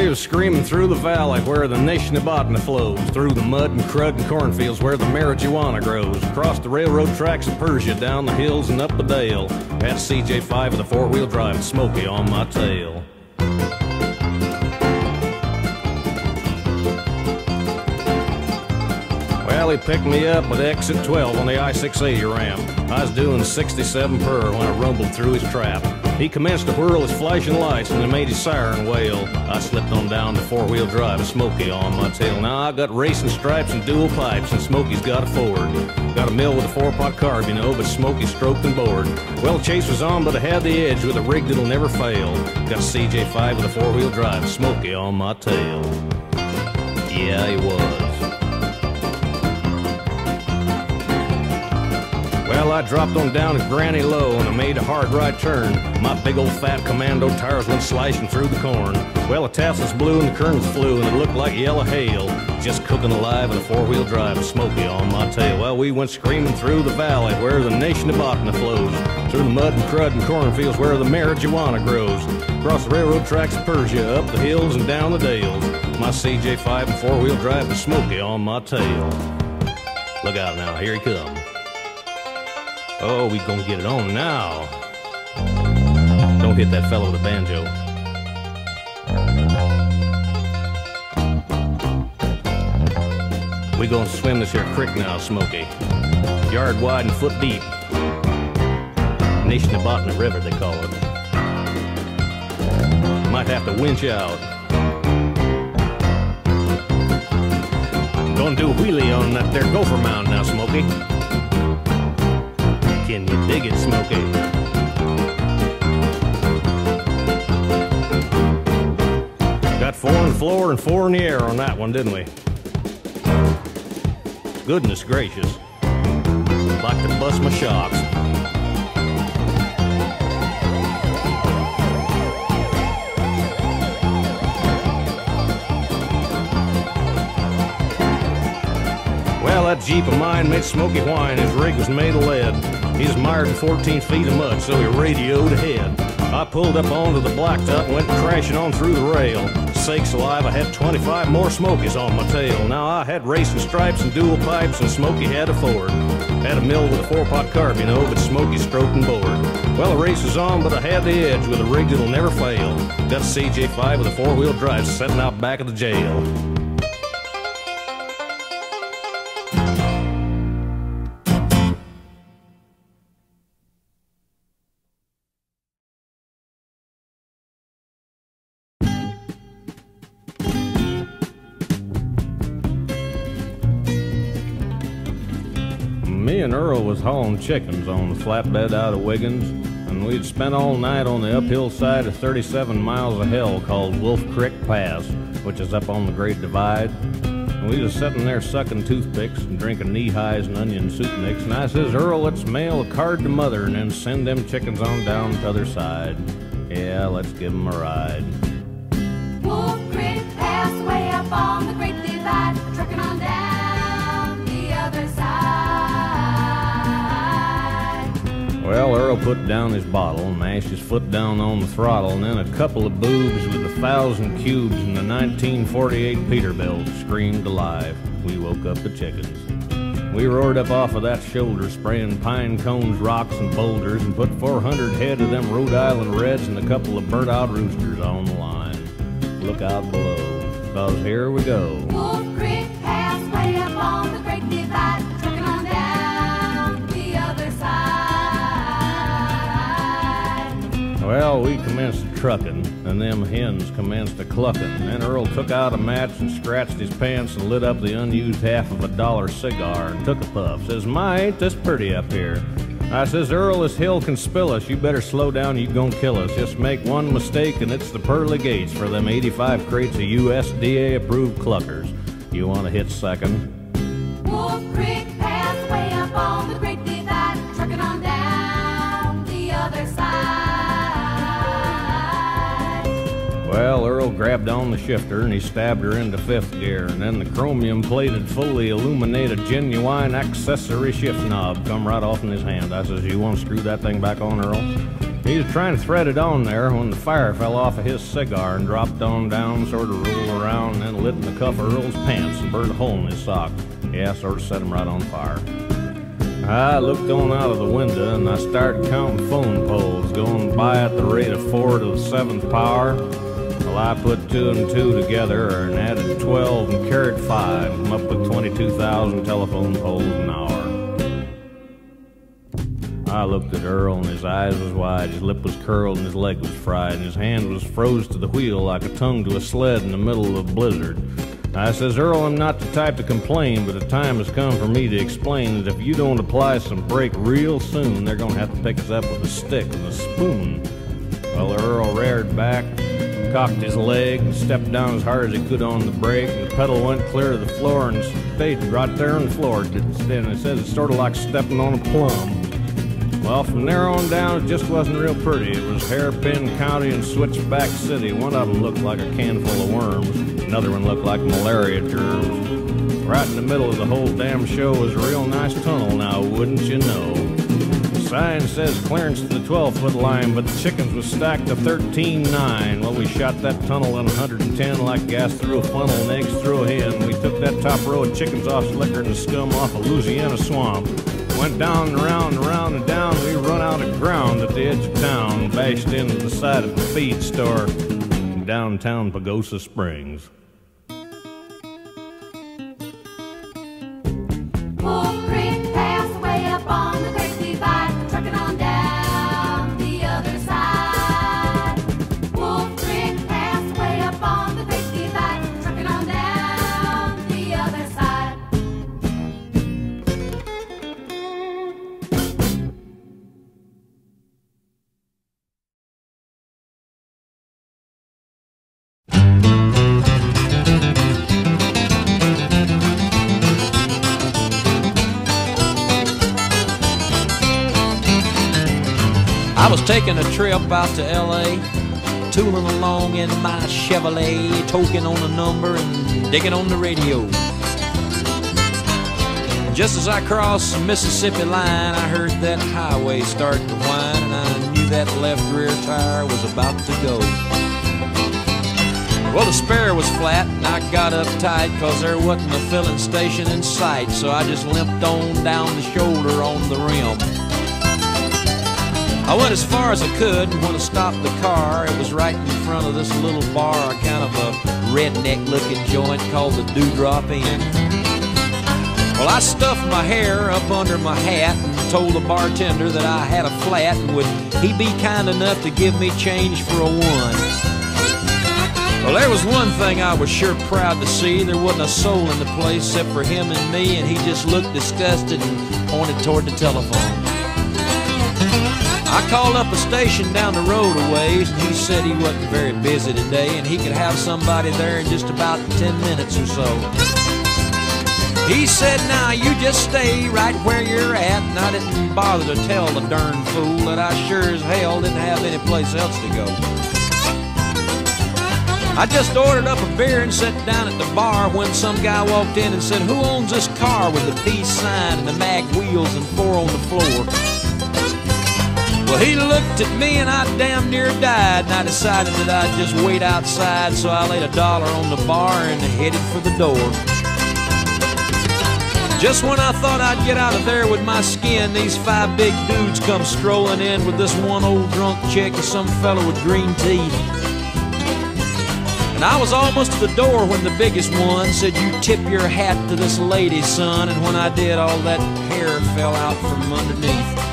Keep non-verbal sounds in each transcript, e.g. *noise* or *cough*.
we was screaming through the valley where the Nishnabotna flows, through the mud and crud and cornfields where the marijuana grows, across the railroad tracks of Persia, down the hills and up the dale. Had CJ5 with a four-wheel drive and Smoky on my tail. Well, he picked me up with exit 12 on the I-680 ramp. I was doing 67 per when I rumbled through his trap. He commenced to whirl his flashing lights and he made his siren wail. I slipped on down to four-wheel drive with Smoky on my tail. Now I got racing stripes and dual pipes and Smoky's got a Ford. Got a mill with a four-pot carb, you know, but Smoky's stroked and bored. Well, chase was on, but I had the edge with a rig that'll never fail. Got a CJ5 with a four-wheel drive, Smoky on my tail. Yeah, he was. Well, I dropped on down to Granny Low and I made a hard right turn. My big old fat commando tires went slicing through the corn. Well, the tassels blew and the kernels flew and it looked like yellow hail. Just cooking alive in a four-wheel drive with Smoky on my tail. Well, we went screaming through the valley where the Nishnabotna flows. Through the mud and crud and cornfields where the marijuana grows. Across the railroad tracks of Persia, up the hills and down the dales. My CJ5 and four-wheel drive with Smoky on my tail. Look out now, here he comes. Oh, we gonna get it on now. Don't hit that fellow with a banjo. We gonna swim this here creek now, Smoky. Yard wide and foot deep. Nishnabotna River, they call it. Might have to winch out. Gonna do wheelie on that there gopher mound now, Smoky. Can you dig it, Smoky? Got four in the floor and four in the air on that one, didn't we? Goodness gracious. Like to bust my shocks. Well, that Jeep of mine made Smoky whine. His rig was made of lead. He's mired in 14 feet of mud, so he radioed ahead. I pulled up onto the blacktop and went crashing on through the rail. Sakes alive, I had 25 more Smokies on my tail. Now I had racing stripes and dual pipes, and Smoky had a Ford. Had a mill with a four-pot carb, you know, but Smoky stroked and bored. Well, the race was on, but I had the edge with a rig that'll never fail. Got a CJ5 with a four-wheel drive setting out back of the jail. Me and Earl was hauling chickens on the flatbed out of Wiggins, and we'd spent all night on the uphill side of 37 miles of hell called Wolf Creek Pass, which is up on the Great Divide. And we was sitting there sucking toothpicks and drinking knee highs and onion soup mix, and I says, Earl, let's mail a card to mother and then send them chickens on down to other side. Yeah, let's give 'em a ride. Wolf Creek Pass way up on the Great Divide, Well, Earl put down his bottle, mashed his foot down on the throttle, and then a couple of boobs with a thousand cubes and the 1948 Peterbilt screamed alive. We woke up the chickens. We roared up off of that shoulder, spraying pine cones, rocks, and boulders, and put 400 head of them Rhode Island Reds and a couple of burnt out roosters on the line. Look out below, cause here we go. Well, we commenced trucking, and them hens commenced a clucking. Then Earl took out a match and scratched his pants and lit up the unused half of a dollar cigar and took a puff. Says, My, ain't this pretty up here? I says, Earl, this hill can spill us. You better slow down, you gon' kill us. Just make one mistake, and it's the pearly gates for them 85 crates of USDA approved cluckers. You want to hit second? Wolf Creek Grabbed on the shifter and he stabbed her into fifth gear, and then the chromium plated, fully illuminated, genuine accessory shift knob come right off in his hand. I says, You want to screw that thing back on, Earl? He was trying to thread it on there when the fire fell off of his cigar and dropped on down, sort of rolled around, and then lit in the cuff of Earl's pants and burned a hole in his sock. Yeah, sort of set him right on fire. I looked on out of the window and I started counting phone poles going by at the rate of four to the seventh power. Well, I put two and two together and added 12 and carried five. I'm up with 22,000 telephone poles an hour. I looked at Earl and his eyes was wide, his lip was curled and his leg was fried, and his hand was froze to the wheel like a tongue to a sled in the middle of a blizzard. I says, Earl, I'm not the type to complain, but the time has come for me to explain that if you don't apply some brake real soon, they're gonna have to pick us up with a stick and a spoon. Well, Earl reared back, cocked his leg, and stepped down as hard as he could on the brake, and the pedal went clear to the floor and stayed right there on the floor. And it says it's sort of like stepping on a plum. Well, from there on down, it just wasn't real pretty. It was Hairpin County and Switchback City. One of them looked like a can full of worms. Another one looked like malaria germs. Right in the middle of the whole damn show was a real nice tunnel now, wouldn't you know? Sign says clearance to the 12 foot line, but the chickens was stacked to 13.9. Well, we shot that tunnel in 110 like gas through a funnel and eggs through a hen. We took that top row of chickens off slicker and scum off a Louisiana swamp. Went down and around and around and down. We run out of ground at the edge of town, bashed into the side of the feed store in downtown Pagosa Springs. Was taking a trip out to LA, tooling along in my Chevrolet, toking on a number and digging on the radio. Just as I crossed the Mississippi line, I heard that highway start to whine, and I knew that left rear tire was about to go. Well, the spare was flat, and I got uptight because there wasn't a filling station in sight, so I just limped on down the shoulder on the rim. I went as far as I could, and when I stopped the car, it was right in front of this little bar, kind of a redneck looking joint called the Dewdrop Inn. Well, I stuffed my hair up under my hat and told the bartender that I had a flat and would he be kind enough to give me change for a one. Well, there was one thing I was sure proud to see. There wasn't a soul in the place except for him and me, and he just looked disgusted and pointed toward the telephone. I called up a station down the road a ways, and he said he wasn't very busy today, and he could have somebody there in just about 10 minutes or so. He said, now you just stay right where you're at, and I didn't bother to tell the darn fool that I sure as hell didn't have any place else to go. I just ordered up a beer and sat down at the bar when some guy walked in and said, Who owns this car with the peace sign and the mag wheels and four on the floor? Well, he looked at me and I damn near died, and I decided that I'd just wait outside, so I laid a dollar on the bar and headed for the door. Just when I thought I'd get out of there with my skin, these five big dudes come strolling in with this one old drunk chick and some fellow with green teeth. And I was almost to the door when the biggest one said, You tip your hat to this lady, son. And when I did, all that hair fell out from underneath.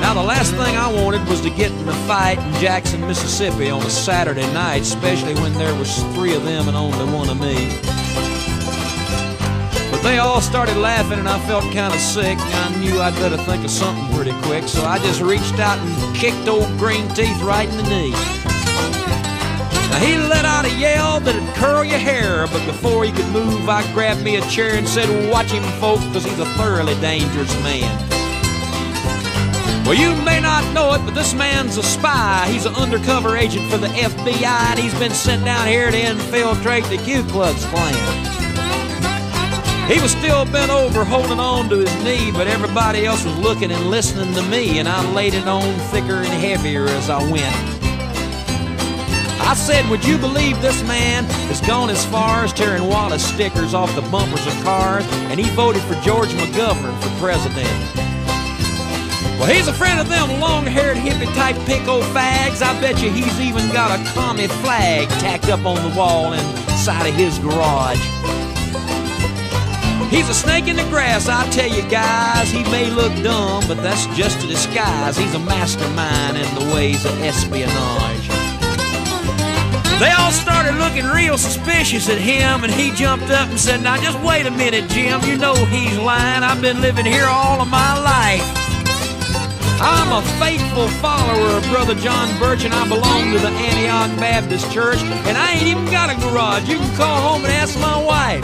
Now, the last thing I wanted was to get in a fight in Jackson, Mississippi on a Saturday night, especially when there was three of them and only one of me. But they all started laughing and I felt kind of sick. I knew I'd better think of something pretty quick, so I just reached out and kicked old Green Teeth right in the knee. Now he let out a yell that'd curl your hair, but before he could move, I grabbed me a chair and said, Watch him, folks, because he's a thoroughly dangerous man. Well, you may not know it, but this man's a spy. He's an undercover agent for the FBI, and he's been sent down here to infiltrate the Ku Klux Klan. He was still bent over holding on to his knee, but everybody else was looking and listening to me, and I laid it on thicker and heavier as I went. I said, Would you believe this man has gone as far as tearing Wallace stickers off the bumpers of cars, and he voted for George McGovern for president? Well, he's a friend of them long haired hippie type pinko fags. I bet you he's even got a commie flag tacked up on the wall inside of his garage. He's a snake in the grass, I tell you guys. He may look dumb, but that's just a disguise. He's a mastermind in the ways of espionage. They all started looking real suspicious at him, and he jumped up and said, Now just wait a minute, Jim. You know he's lying. I've been living here all of my life. I'm a faithful follower of Brother John Birch, and I belong to the Antioch Baptist Church, and I ain't even got a garage. You can call home and ask my wife.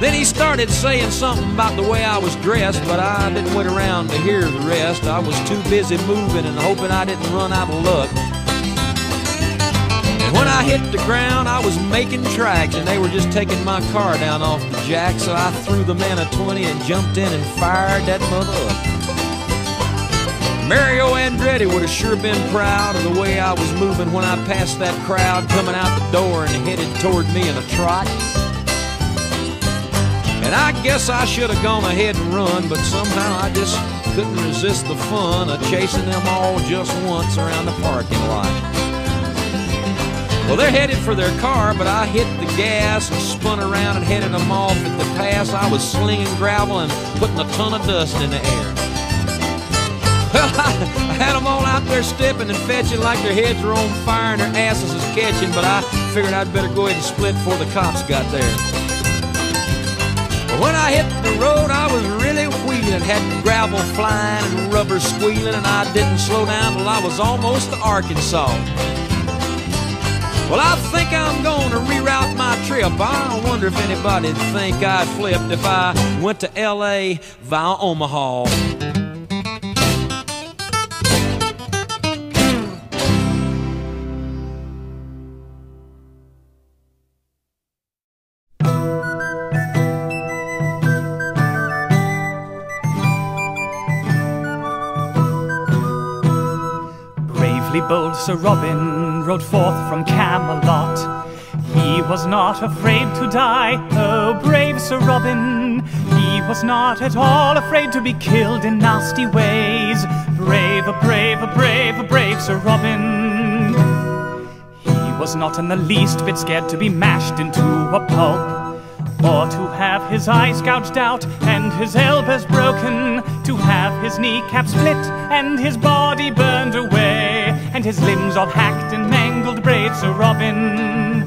Then he started saying something about the way I was dressed, but I didn't wait around to hear the rest. I was too busy moving and hoping I didn't run out of luck. When I hit the ground, I was making tracks, and they were just taking my car down off the jack, so I threw the man a 20 and jumped in and fired that mother up. Mario Andretti would have sure been proud of the way I was moving when I passed that crowd coming out the door and headed toward me in a trot. And I guess I should have gone ahead and run, but somehow I just couldn't resist the fun of chasing them all just once around the parking lot. Well, they're headed for their car, but I hit the gas and spun around and headed them off at the pass. I was slinging gravel and putting a ton of dust in the air. *laughs* I had them all out there stepping and fetching like their heads were on fire and their asses was catching, but I figured I'd better go ahead and split before the cops got there. But When I hit the road, I was really wheeling, had gravel flying and rubber squealing, and I didn't slow down till I was almost to Arkansas. Well, I think I'm going to reroute my trip. I wonder if anybody'd think I'd flipped if I went to L.A. via Omaha. Bold Sir Robin rode forth from Camelot. He was not afraid to die, oh brave Sir Robin. He was not at all afraid to be killed in nasty ways. Brave, brave, brave, brave Sir Robin. He was not in the least bit scared to be mashed into a pulp or to have his eyes gouged out and his elbows broken, to have his kneecap split and his body burned away, and his limbs all hacked and mangled, brave Sir Robin.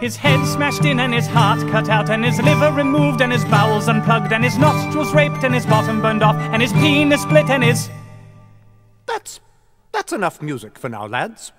His head smashed in and his heart cut out and his liver removed and his bowels unplugged and his nostrils raped and his bottom burned off and his penis split and his... That's... that's enough music for now, lads.